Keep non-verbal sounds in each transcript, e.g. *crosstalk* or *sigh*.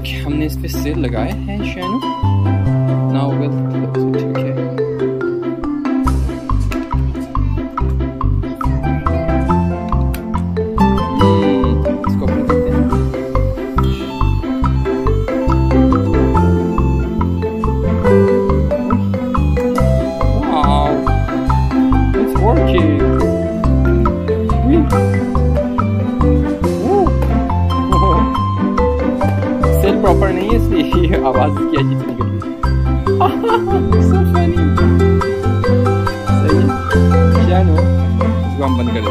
Okay हमने इस पे सेल लगाए हैं शैनू नाउ विल ठीक प्रॉपर नहीं है, इसलिए आवाज़ की निकल रही so funny सही चलो इसको हम बंद कर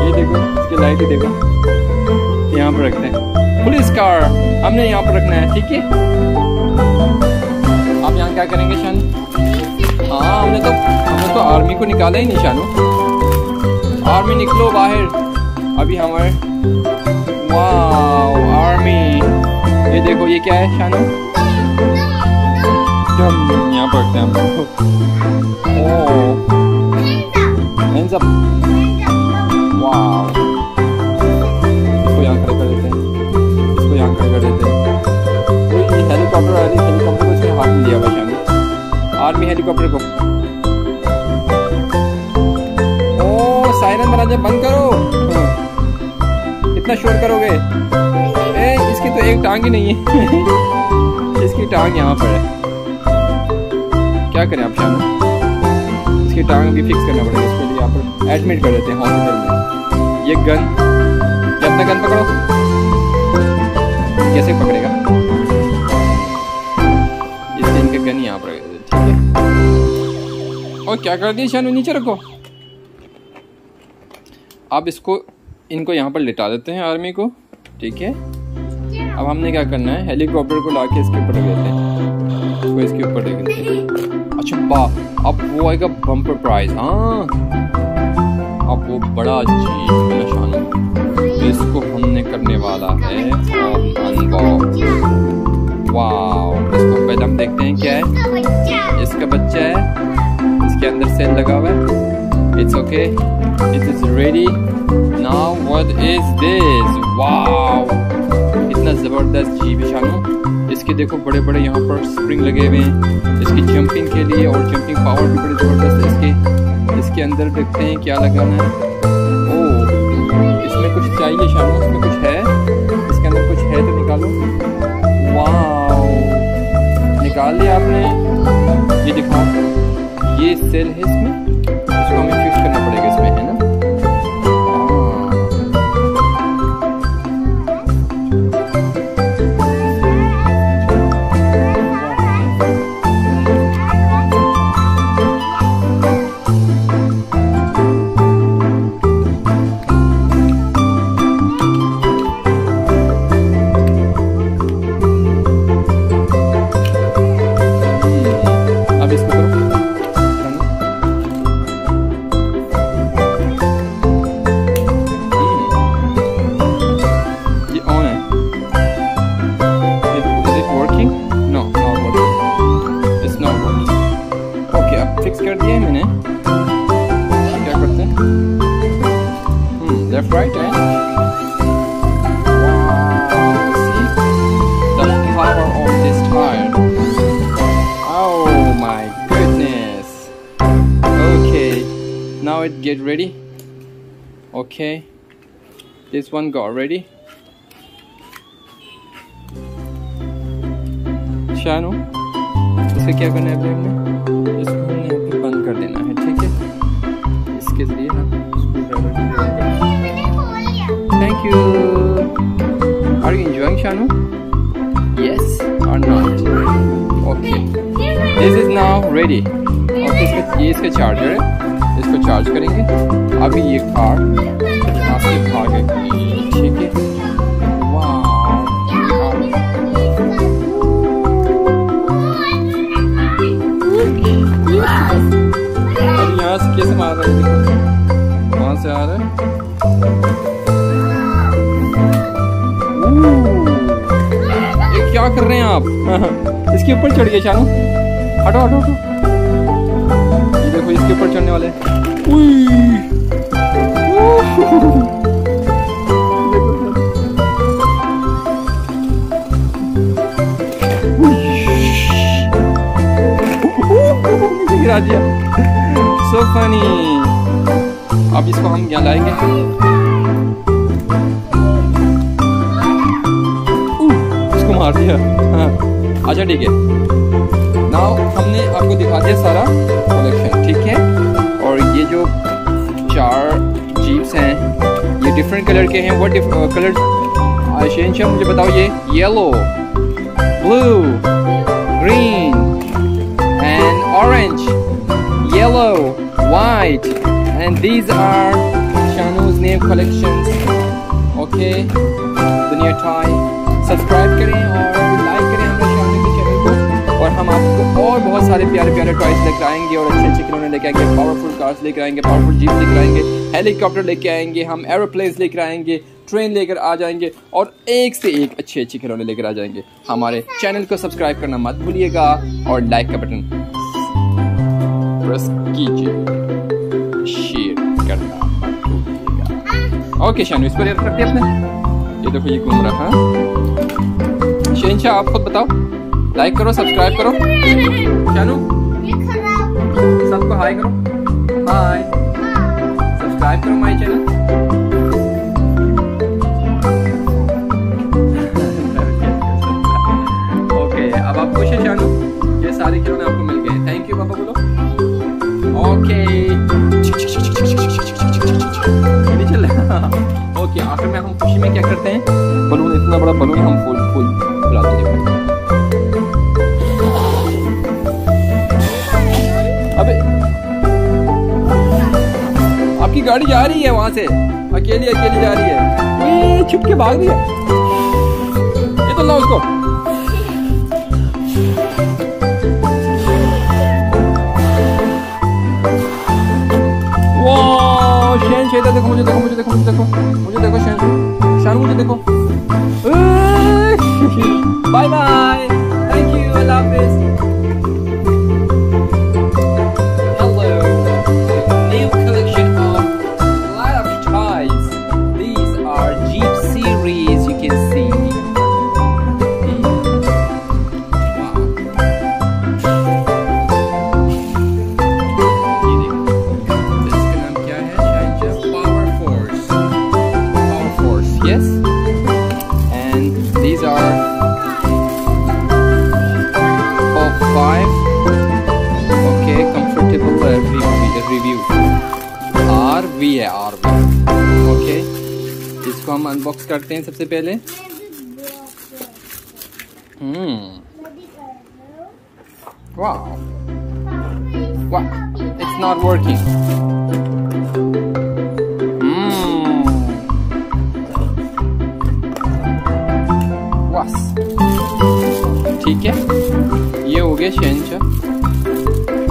ये देखो, इसकी लाइट ही देखो। यहाँ पर रखते हैं। पुलिस कार हमने यहाँ पर रखना है, ठीक है? आप यहाँ क्या करेंगे, शान? हाँ हमने तो हमने तो आर्मी को निकाला ही नहीं, शानू। आर्मी निकलो बाहर। अभी हमारे वाओ आर्मी। ये देखो ये क्या है शानू? हम यहाँ हैं हैंड्स अप वाओ। इसको यहाँ खड़े कर देते हैं। इसको यहाँ खड़े कर देते हैं। तो ये हेलीकॉप्टर आ रही हेलीकॉप्टर को इसमें हाथ में लिया शानू। आर्मी हेलीकॉप्टर को। ओ सायरन बना बंद करो। कितना शोर करोगे? ए, इसकी तो एक टांग ही नहीं है। *laughs* इसकी टांग यहाँ पर है। क्या करें आप, शाम? इसकी टांग भी फिक्स करना पड़ेगा इसके लिए। यहाँ पर एडमिट कर देते हैं हॉस्पिटल में। ये गन ये अपना गन पकड़ो। कैसे पकड़ेगा? इनके गन यहाँ पर ठीक है। और क्या कर दिया शानू? नीचे रखो। आप इसको इनको यहाँ पर लिटा देते हैं आर्मी को। ठीक है? अब हमने क्या करना है? हेलीकॉप्टर को ला के इसके ऊपर रख हैं। इसको इसके ऊपर अच्छा बा अब वो आएगा बम्पर प्राइज हाँ। अब वो बड़ा जीप निशान। इसको हमने करने वाला है इसको पहले हम देखते हैं क्या है। इसका बच्चा है। इसके अंदर सेल लगा हुआ है। It's okay it is ready now what is this wow इतना ज़बरदस्त जीप शानू। इसके देखो बड़े बड़े यहाँ पर स्प्रिंग लगे हुए हैं। इसकी जंपिंग के लिए और जंपिंग पावर भी बड़ी ज़बरदस्त है। इसके इसके अंदर देखते हैं क्या लगाना है। ओ इसमें कुछ चाहिए शानू? इसमें कुछ है? इसके अंदर कुछ है तो निकालो। वाओ निकाल लिया आपने। ये दिखाओ। ये सेल है इसमें। इसको हमें now it get ready. Okay, this one got ready. Shanu इसे क्या करना है अभी हमने इसको हमने यहाँ पे बंद कर देना है ठीक है इसके लिए हम screw driver Thank you. Are you enjoying Shanu? Yes or not? Okay. This is now ready. Okay, इसका ये इसका चार्जर है इसको चार्ज करेंगे। अभी ये कार यहाँ से भागेगी ठीक है से आ रहा है? ये क्या कर रहे हैं आप? *laughs* इसके ऊपर चढ़ गए शानू। हटो हटो हटो। इसके ऊपर चढ़ने वाले सो फनी अब इसको हम यहाँ लाएँगे। मार दिया। हाँ। अच्छा ठीक है। नाव हमने आपको दिखा दिया सारा। कलेक्शन ठीक है? और ये जो चार जीप्स हैं, ये डिफरेंट कलर के हैं. व्हाट कलर आयशेन शाह मुझे बताओ ये. Yellow blue green and orange, yellow, white. And these are Shanu's name collections. Okay. दुनिया टाई सब्सक्राइब करें और लाइक और हम आपको और बहुत सारे प्यारे प्यारे टॉयज लेकर आएँगे और अच्छे अच्छे खिलौने लेकर आएँगे पावरफुल कार्स लेकर आएँगे पावरफुल जीप लेकर आएँगे हेलीकॉप्टर लेकर आएँगे, हम एरोप्लेन लेकर आएँगे ट्रेन लेकर आ जाएँगे और एक से एक अच्छे अच्छे खिलौने लेकर आ जाएँगे। हमारे चैनल को सब्सक्राइब करना मत भूलिएगा और लाइक का बटन प्रेस कीजिए। शेयर करना ओके शानू, इस पर रख दिया अपने। ये देखो, ये घूम रहा है। शहनशाह आप खुद बताओ। लाइक करो सब्सक्राइब करो। शानू, सबको हाय करो। हाय सब्सक्राइब करो माय चैनल ओके अब आप खुश हैं ये सारे खिलौने आपको मिल गए। थैंक यू पापा बोलो। ओके चल ओके आखिर में हम खुशी में क्या करते हैं? बलून, इतना बड़ा बलून हम फूल फूल हैं। गाड़ी जा रही है वहाँ से। अकेली अकेली जा रही है। ये छुप के भाग दिया ये तो ला उसको। शैन शेदा देखो मुझे देखो मुझे देखो मुझे देखो मुझे, देखो, शैन। शान, मुझे देखो। *laughs* Bye bye. करते हैं सबसे पहले। हम्म। वाह। वाह। इट्स नॉट वर्किंग ठीक है। ये हो गया शहनशाह।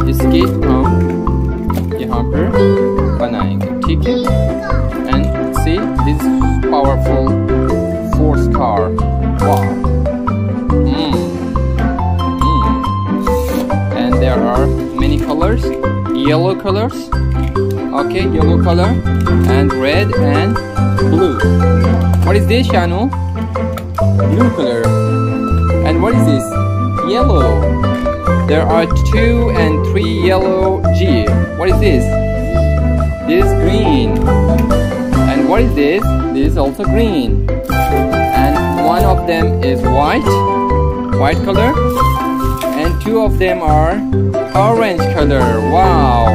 इसकी हम यहाँ पर बनाएँगे। ठीक है। And see this powerful yellow colors okay yellow color and red and blue what is this Shanu blue color and what is this yellow there are two and three yellow G. What is this? This is green. And what is this? This is also green. And one of them is white, white color And two of them are orange color. Wow.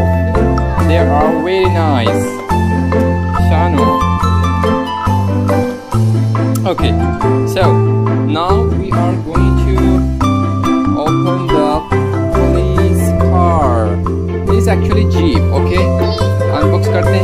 They are very nice. Shano. Okay, so now we are going to open the police car. This is actually jeep, okay? Unbox करते हैं.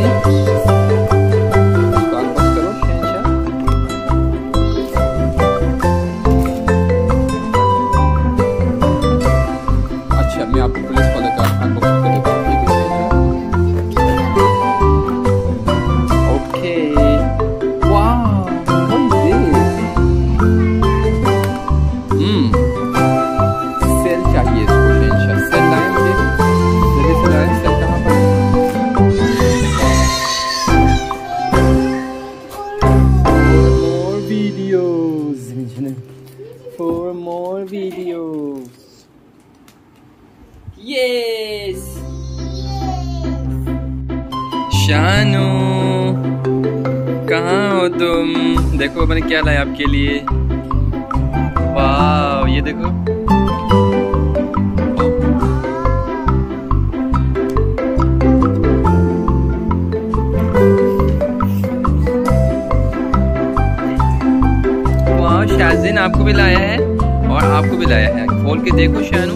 क्या लाया आपके लिए? वाह ये देखो। वाह शाजिन आपको भी लाया है और आपको भी लाया है। खोल के देखो शानू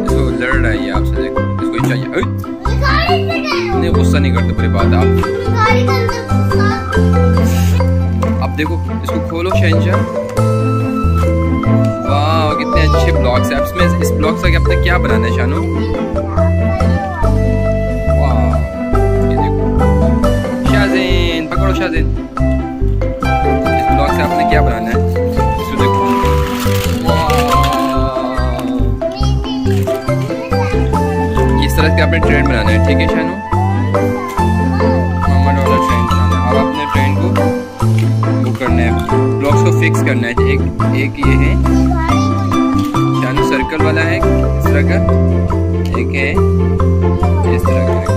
इसको लड़ रहा है आपसे देखो इसको चाहिए। नहीं गुस्सा नहीं करते बड़ी बात आप। देखो, इसको खोलो शहनशाह वाह कितने अच्छे ब्लॉक्स हैं। इसमें इस ब्लॉक से आपने क्या बनाना है, शानू? इस ब्लॉक से आपने क्या बनाना है? इसको देखो। इस तरह के आपने ट्रेन बनाना है, ठीक है, शानू? फिक्स करना है। एक एक ये है। शानू सर्कल वाला है, इस तरह का। एक है, इस तरह का।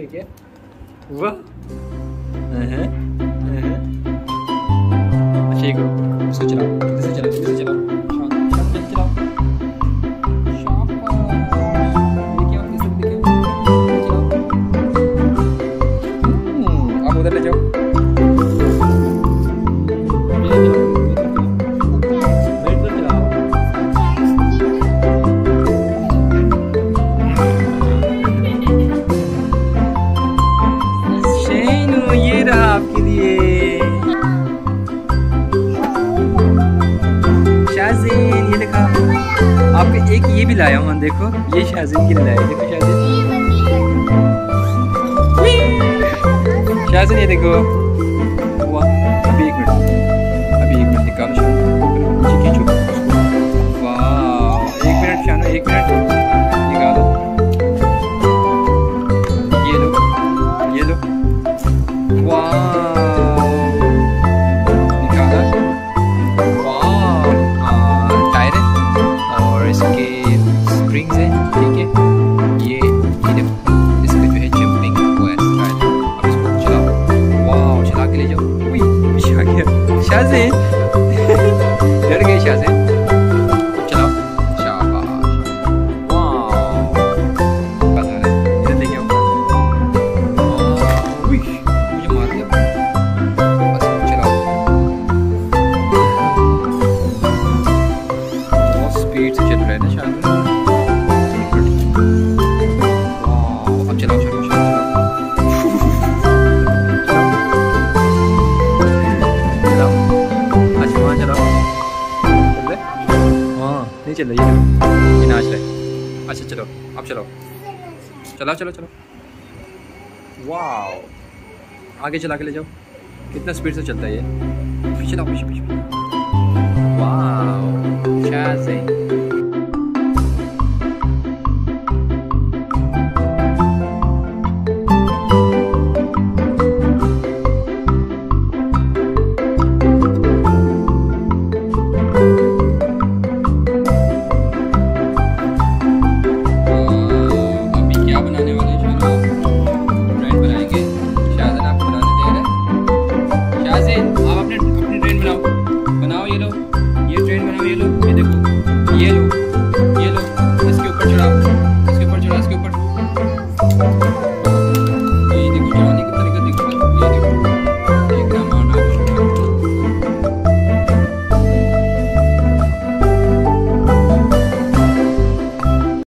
रहे क्या वाह। अच्छा ये करो इसको चलाओ जल्दी एक ये भी लाया हूँ देखो ये शाहजीन की लाया देखो शाजीन शाजीन ये देखो। वाह आगे चला के ले जाओ। कितना स्पीड से चलता है ये। पीछे लाओ, पीछे पीछे। वाह शाज़ेन